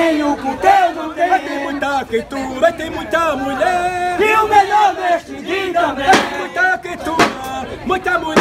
Tucuteu não tem. Vai ter muita quentura, vai ter muita mulher. E o melhor vestido dia também. Vai ter muita quentura, muita mulher.